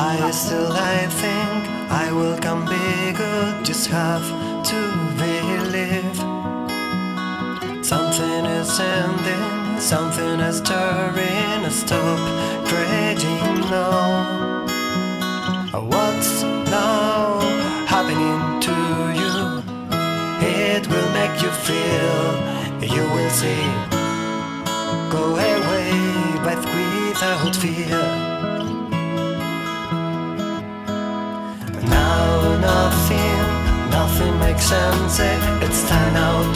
I still I think I will come bigger Just have to believe. Something is ending, something is stirring Stop creating now. What's now happening to you? It will make you feel, you will see. Go away, but without fear It's time now,